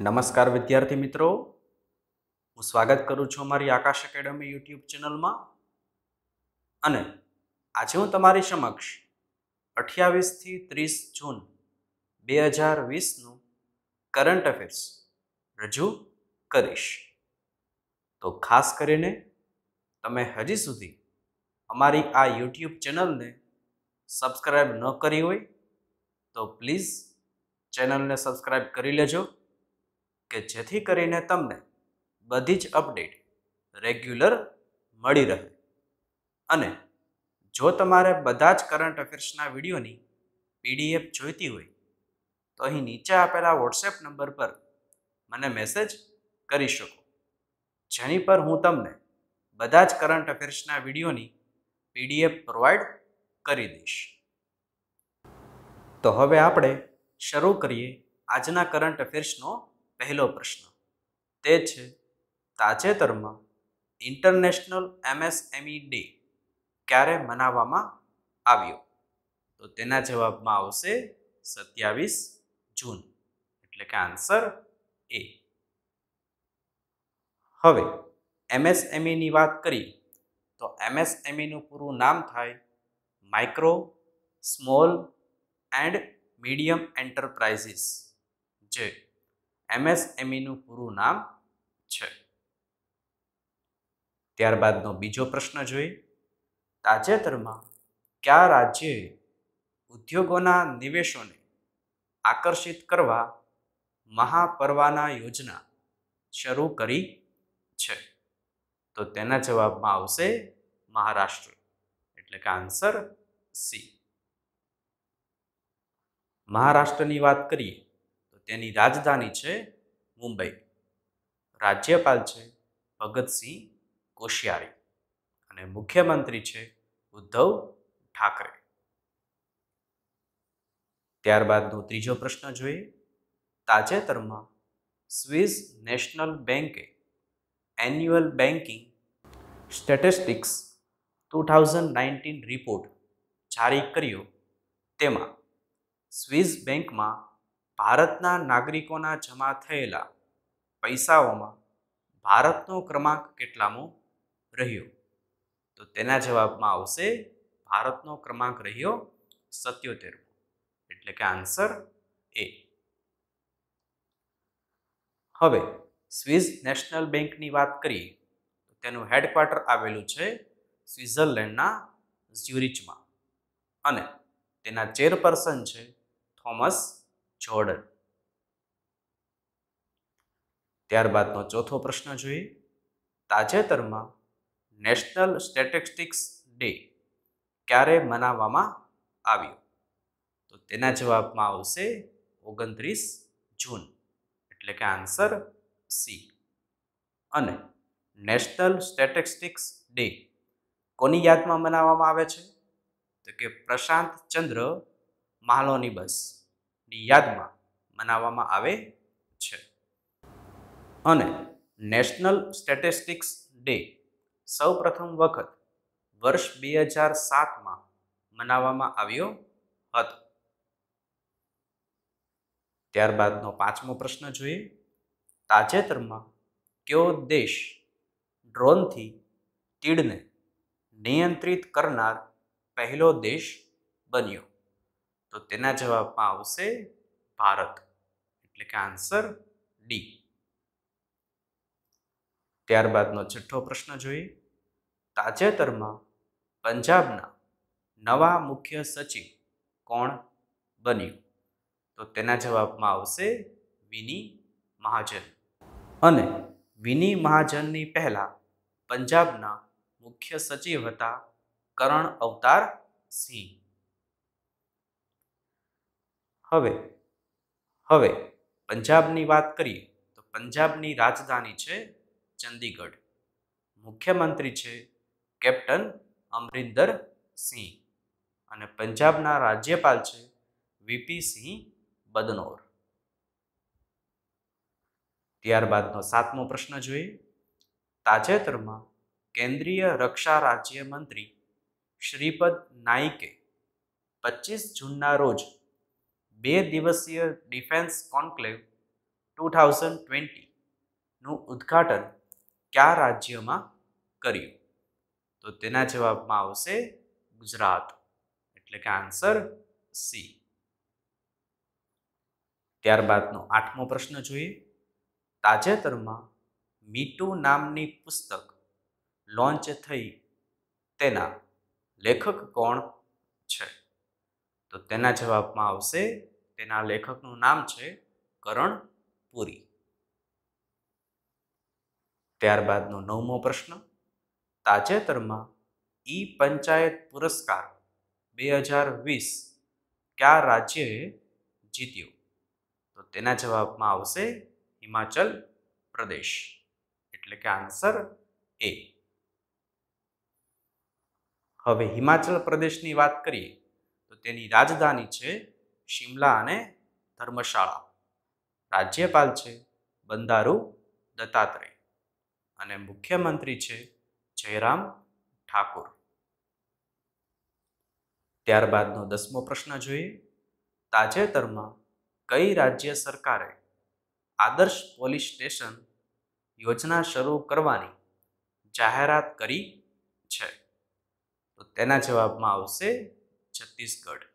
નમસ્કાર વિદ્યાર્થી મિત્રો. હું સ્વાગત કરું છું અમારી આકાશ એકેડમી યુટ્યુબ ચેનલમાં. અને આજે હું તમારી સમક્ષ અઠ્યાવીસથી ત્રીસ જૂન બે હજાર વીસનું કરંટ અફેર્સ રજૂ કરીશ. તો ખાસ કરીને તમે હજી સુધી અમારી આ યુટ્યુબ ચેનલને સબસ્ક્રાઈબ ન કરી હોય તો પ્લીઝ ચેનલને સબસ્ક્રાઈબ કરી લેજો. કે જેથી કરીને તમને બધી જ અપડેટ રેગ્યુલર મળી રહે. અને જો તમારે બધા જ કરંટ અફેર્સના વિડીયોની પીડીએફ જોઈતી હોય, તો અહીં નીચે આપેલા વોટ્સએપ નંબર પર મને મેસેજ કરી શકો. જેની પર હું તમને બધા જ કરંટ અફેર્સના વિડીયોની પીડીએફ પ્રોવાઈડ કરી દઈશ. તો હવે આપણે શરૂ કરીએ આજના કરંટ અફેર્સનો પહેલો પ્રશ્ન. તે છે, તાજેતરમાં ઇન્ટરનેશનલ એમએસએમઈ ડે ક્યારે મનાવવામાં આવ્યો? તો તેના જવાબમાં આવશે સત્યાવીસ જૂન. એટલે કે આન્સર એ. હવે એમએસએમઈની વાત કરી, તો એમએસએમઈનું પૂરું નામ થાય micro small and medium enterprises જે એમએસએમઈનું પૂરું નામ છે. ત્યારબાદનો બીજો પ્રશ્ન જોઈએ. તાજેતરમાં કયા રાજ્યએ ઉદ્યોગોના નિવેશોને આકર્ષિત કરવા મહાપરવાના યોજના શરૂ કરી છે? તો તેના જવાબમાં આવશે મહારાષ્ટ્ર. એટલે કે આન્સર સી. મહારાષ્ટ્રની વાત કરીએ તેની રાજધાની છે મુંબઈ. રાજ્યપાલ છે ભગતસિંહ કોશિયારી અને મુખ્યમંત્રી છે ઉદ્ધવ ઠાકરે. ત્યારબાદનો ત્રીજો પ્રશ્ન જોઈએ. તાજેતરમાં સ્વિસ નેશનલ બેન્કે annual banking statistics two thousand nineteen report જારી કર્યો. તેમાં સ્વિસ બેંકમાં ભારતના નાગરિકોના જમા થયેલા પૈસાઓમાં ભારતનો ક્રમાંક કેટલામો રહ્યો? તો તેના જવાબમાં આવશે ભારતનો ક્રમાંક રહ્યો સત્યોતેરમો. એટલે કે આન્સર એ. હવે સ્વિસ નેશનલ બેંકની વાત કરીએ, તો તેનું હેડક્વાર્ટર આવેલું છે સ્વિટ્ઝરલેન્ડના ઝ્યુરિચમાં. અને તેના ચેરપર્સન છે થોમસ જોર્ડન ત્યારબાદનો ચોથો પ્રશ્ન જોઈએ. તાજેતરમાં નેશનલ સ્ટેટિસ્ટિક્સ ડે ક્યારે મનાવવામાં આવ્યો? તો તેના જવાબમાં આવશે ઓગણત્રીસ જૂન. એટલે કે આન્સર સી. અને નેશનલ સ્ટેટિસ્ટિક્સ ડે કોની યાદમાં મનાવવામાં આવે છે? તો કે પ્રશાંત ચંદ્ર માલોની બસની યાદમાં મનાવવામાં આવે છે. અને નેશનલ સ્ટેટિસ્ટિક્સ ડે સૌ પ્રથમ વખત વર્ષ બે હજાર સાતમાં મનાવવામાં આવ્યો હતો. ત્યારબાદનો પાંચમો પ્રશ્ન જોઈએ. તાજેતરમાં કયો દેશ ડ્રોનથી તીડને નિયંત્રિત કરનાર પહેલો દેશ બન્યો? તો તેના જવાબમાં આવશે ભારત. એટલે કે આન્સર ડી. ત્યારબાદનો છઠ્ઠો પ્રશ્ન જોઈએ. તાજેતરમાં પંજાબના નવા મુખ્ય સચિવ કોણ બન્યું? તો તેના જવાબમાં આવશે વિની મહાજન. અને વિની મહાજનની પહેલા પંજાબના મુખ્ય સચિવ હતા કરણ અવતાર સિંહ. હવે હવે પંજાબની વાત કરીએ તો પંજાબની રાજધાની છે ચંદીગઢ. મુખ્યમંત્રી છે કેપ્ટન અમરિંદર સિંહ અને પંજાબના રાજ્યપાલ છે વીપી સિંહ બદનોર. ત્યારબાદનો સાતમો પ્રશ્ન જોઈએ. તાજેતરમાં કેન્દ્રીય રક્ષા રાજ્યમંત્રી શ્રીપદ નાઇકે પચીસ જૂનના રોજ બે દિવસીય ડિફેન્સ કોન્ક્લેવ ટુ થાઉઝન્ડ ટ્વેન્ટીનું ઉદ્ઘાટન કયા રાજ્યમાં કર્યું? તો તેના જવાબમાં આવશે ગુજરાત. એટલે કે આન્સર સી. ત્યારબાદનો આઠમો પ્રશ્ન જોઈએ. તાજેતરમાં મીટુ નામની પુસ્તક લોન્ચ થઈ તેના લેખક કોણ છે? તો તેના જવાબમાં આવશે તેના લેખકનું નામ છે કરણ પુરી. ત્યારબાદનો નવમો પ્રશ્ન, તાજેતરમાં ઈ પંચાયત પુરસ્કાર બે હજાર વીસ કયા રાજ્યએ જીત્યો? તો તેના જવાબમાં આવશે હિમાચલ પ્રદેશ. એટલે કે આન્સર એ. હવે હિમાચલ પ્રદેશની વાત કરીએ, તો તેની રાજધાની છે શિમલા અને ધર્મશાળા. રાજ્યપાલ છે બંદારુ દત્તાત્રેય અને મુખ્યમંત્રી છે જયરામ ઠાકુર. ત્યારબાદનો દસમો પ્રશ્ન જોઈએ. તાજેતરમાં કઈ રાજ્ય સરકારે આદર્શ પોલીસ સ્ટેશન યોજના શરૂ કરવાની જાહેરાત કરી છે? તો તેના જવાબમાં આવશે છત્તીસગઢ.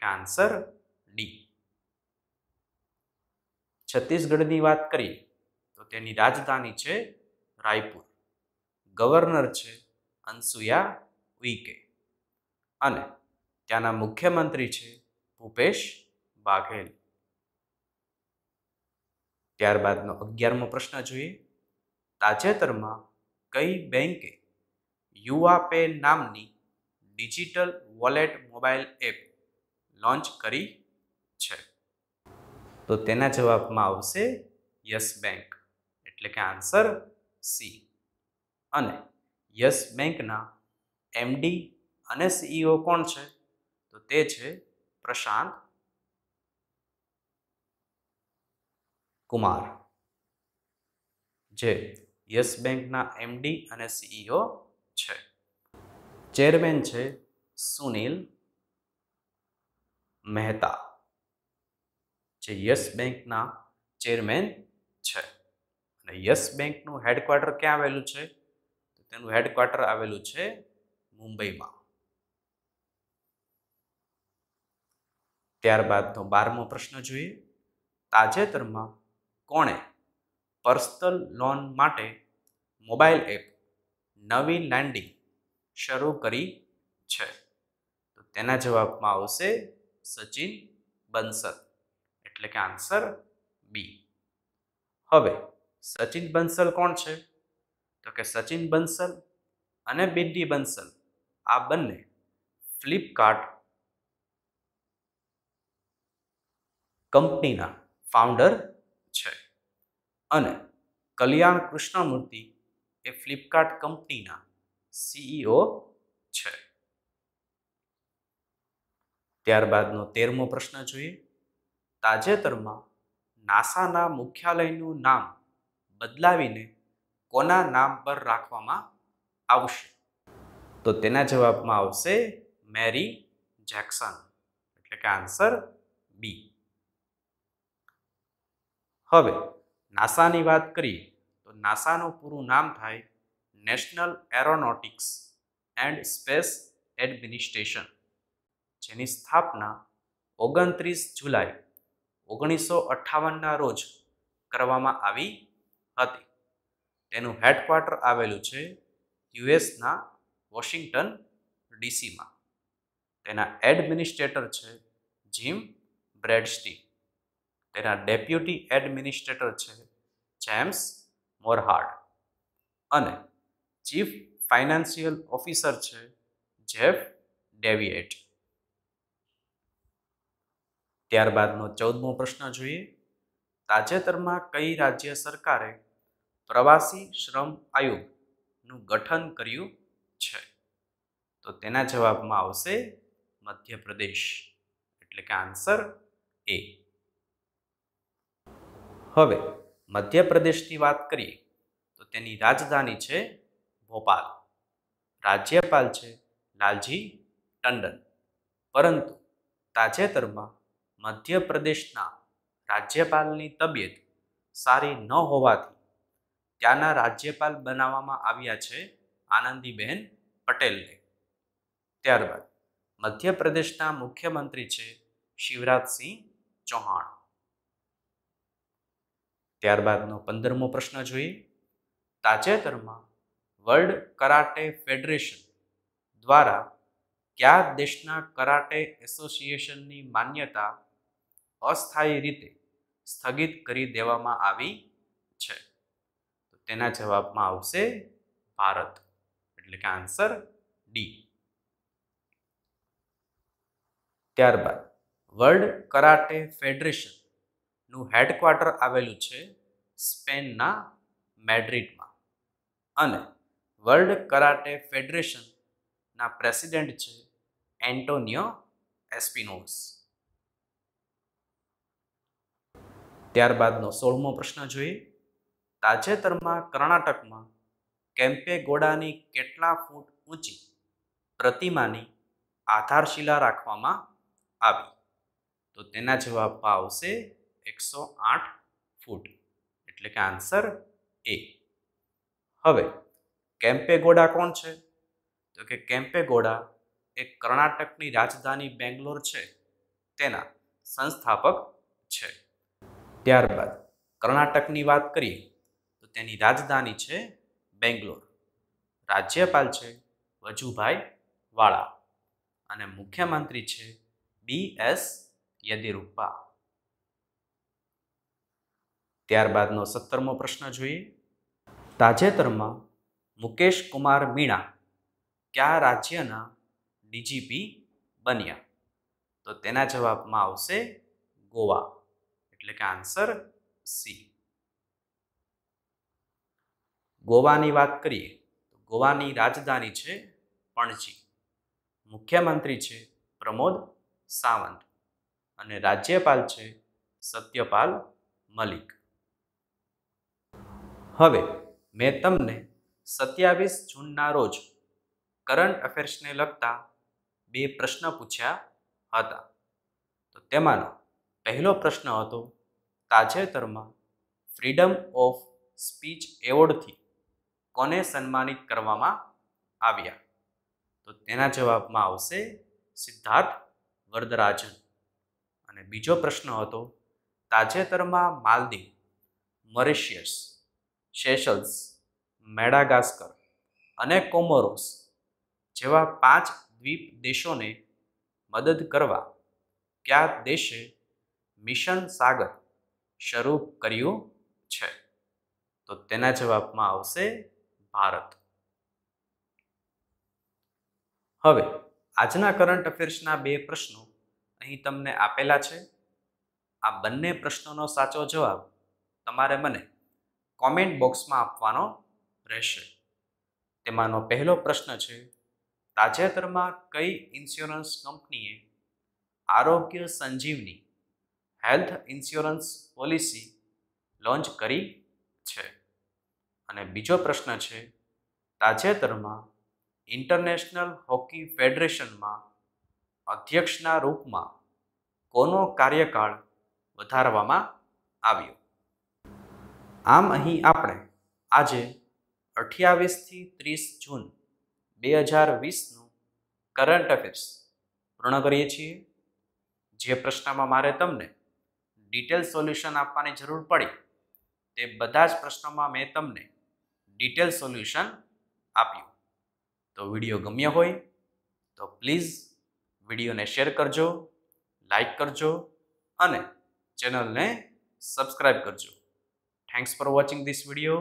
એટલે આન્સર ડી છત્તીસગઢની વાત કરીએ, તો તેની રાજધાની છે રાયપુર. ગવર્નર છે અનસુયા ઉઈકે. અને ત્યાંના મુખ્યમંત્રી છે ભૂપેશ બાઘેલ. ત્યારબાદનો અગિયારમો પ્રશ્ન જોઈએ. તાજેતરમાં કઈ બેંકે યુઆપે નામની digital wallet mobile app launch કરી છે. તો તેના જવાબમાં આવશે યસ બેંક, એટલે કે આન્સર સી. અને યસ બેંકના એમડી અને સીઈઓ કોણ છે? તો તે છે પ્રશાંત કુમાર, જે યસ બેંકના એમડી અને સીઈઓ છે. ચેરમેન છે સુનિલ મહેતા, જે યસ બેંકના ચેરમેન છે. અને યસ બેંકનું હેડક્વાર્ટર ક્યાં આવેલું છે? તો તેનું હેડક્વાર્ટર આવેલું છે મુંબઈમાં. ત્યારબાદનો બારમો પ્રશ્ન જોઈએ. તાજેતરમાં કોણે પર્સનલ લોન માટે મોબાઈલ એપ નવી લેન્ડિંગ શરૂ કરી છે? તો તેના જવાબમાં આવશે સચિન બંસલ. એટલે કે આન્સર બી હવે, સચિન બંસલ કોણ છે? તો કે સચિન બંસલ અને બિન્ડી બંસલ. આ બંને ફ્લિપકાર્ટ કંપનીના ફાઉન્ડર છે. અને કલ્યાણ કૃષ્ણમૂર્તિ એ ફ્લિપકાર્ટ કંપનીના સીઈઓ છે. ત્યારબાદનો તેરમો પ્રશ્ન જોઈએ. તાજેતરમાં નાસાના મુખ્યાલયનું નામ બદલાવીને કોના નામ પર રાખવામાં આવશે? તો તેના જવાબમાં આવશે મેરી જેક્સન. એટલે કે આન્સર બી. હવે નાસાની વાત કરીએ તો નાસાનું પૂરું નામ થાય national aeronautics and space administration. જેની સ્થાપના ઓગણત્રીસ જુલાઈ ઓગણીસો અઠ્ઠાવનના રોજ કરવામાં આવી હતી. તેનું હેડક્વાર્ટર આવેલું છે યુએસના વોશિંગ્ટન ડીસીમાં. તેના એડમિનિસ્ટ્રેટર છે જીમ બ્રેડસ્ટી. તેના ડેપ્યુટી એડમિનિસ્ટ્રેટર છે જેમ્સ મોરહાર્ડ. અને ચીફ ફાઇનાન્શિયલ ઓફિસર છે જેફ ડેવિએટ. ત્યારબાદનો ચૌદમો પ્રશ્ન જોઈએ. તાજેતરમાં કઈ રાજ્ય સરકારે પ્રવાસી શ્રમ આયોગનું ગઠન કર્યું છે? તો તેના જવાબમાં આવશે મધ્યપ્રદેશ. એટલે કે આન્સર એ. હવે મધ્યપ્રદેશની વાત કરીએ, તો તેની રાજધાની છે ભોપાલ. રાજ્યપાલ છે લાલજી ટંડન. પરંતુ તાજેતરમાં મધ્યપ્રદેશના રાજ્યપાલની તબિયત સારી ન હોવાથી ત્યાંના રાજ્યપાલ બનાવવામાં આવ્યા છે આનંદીબેન પટેલને. ત્યારબાદ મધ્યપ્રદેશના મુખ્યમંત્રી છે શિવરાજસિંહ ચૌહાણ. ત્યારબાદનો પંદરમો પ્રશ્ન જોઈએ. તાજેતરમાં વર્લ્ડ કરાટે ફેડરેશન દ્વારા કયા દેશના કરાટે એસોસિએશનની માન્યતા અસ્થાયી રીતે સ્થગિત કરી દેવામાં આવી છે. તો તેના જવાબમાં આવશે ભારત. એટલે કે આન્સર ડી. ત્યારબાદ, વર્લ્ડ કરાટે ફેડરેશનનું હેડક્વાર્ટર આવેલું છે સ્પેનના મેડ્રિડમાં. અને વર્લ્ડ કરાટે ફેડરેશનના પ્રેસિડેન્ટ છે એન્ટોનિયો એસ્પિનોસ. ત્યારબાદનો સોળમો પ્રશ્ન જોઈએ. તાજેતરમાં કર્ણાટકમાં કેમ્પેગોડાની કેટલા ફૂટ ઊંચી પ્રતિમાની આધારશિલા રાખવામાં આવી? તો તેના જવાબમાં આવશે એકસો આઠ ફૂટ. એટલે કે આન્સર એ. હવે કેમ્પેગોડા કોણ છે? તો કે કેમ્પેગોડા એ કર્ણાટકની રાજધાની બેંગ્લોર છે. તેના સંસ્થાપક છે. ત્યારબાદ કર્ણાટકની વાત કરીએ, તો તેની રાજધાની છે બેંગ્લોર. રાજ્યપાલ છે વજુભાઈ વાળા અને મુખ્યમંત્રી છે બી એસ યેદિયુરપ્પા ત્યારબાદનો સત્તરમો પ્રશ્ન જોઈએ. તાજેતરમાં મુકેશ કુમાર મીણા કયા રાજ્યના ડીજીપી બન્યા? તો તેના જવાબમાં આવશે ગોવા. એટલે કે આન્સર સી ગોવાની વાત કરીએ, તો ગોવાની રાજધાની છે પણજી. મુખ્યમંત્રી છે પ્રમોદ સાવંત અને રાજ્યપાલ છે સત્યપાલ મલિક. હવે મેં તમને સત્યાવીસ જૂનના રોજ કરંટ અફેર્સને લગતા બે પ્રશ્ન પૂછ્યા હતા. તો તેમાંનો પહેલો પ્રશ્ન હતો, તાજેતરમાં ફ્રીડમ ઓફ સ્પીચ એવોર્ડથી કોને સન્માનિત કરવામાં આવ્યા? તો તેના જવાબમાં આવશે સિદ્ધાર્થ વરદરાજન. અને બીજો પ્રશ્ન હતો, તાજેતરમાં માલદીવ, મરેશિયસ, સેશલ્સ, મેડાગાસ્કર અને કોમોરોસ જેવા પાંચ દ્વીપ દેશોને મદદ કરવા કયા દેશે મિશન સાગર શરૂ કર્યું છે. તો તેના જવાબમાં આવશે ભારત. હવે, આજના કરંટ અફેર્સના બે પ્રશ્નો અહીં તમને આપેલા છે. આ બંને પ્રશ્નોનો સાચો જવાબ તમારે મને કોમેન્ટ બોક્સમાં આપવાનો રહેશે. તેમાંનો પહેલો પ્રશ્ન છે, તાજેતરમાં કઈ ઇન્સ્યોરન્સ કંપનીએ Arogya Sanjeevani health insurance policy launch કરી છે. અને બીજો પ્રશ્ન છે, તાજેતરમાં ઇન્ટરનેશનલ હોકી ફેડરેશનમાં અધ્યક્ષના રૂપમાં કોનો કાર્યકાળ વધારવામાં આવ્યો? આમ અહીં આપણે આજે અઠ્યાવીસથી ત્રીસ જૂન બે હજાર વીસનું કરંટ અફેર્સ પૂર્ણ કરીએ છીએ. જે પ્રશ્નમાં મારે તમને ડિટેલ સોલ્યુશન આપવાની જરૂર પડી, તે બધા જ પ્રશ્નોમાં મેં તમને ડિટેલ સોલ્યુશન આપ્યું. તો વીડિયો ગમ્યો હોય તો પ્લીઝ વિડીયોને શેર કરજો, લાઈક કરજો અને ચેનલને સબસ્ક્રાઈબ કરજો. Thanks for watching this video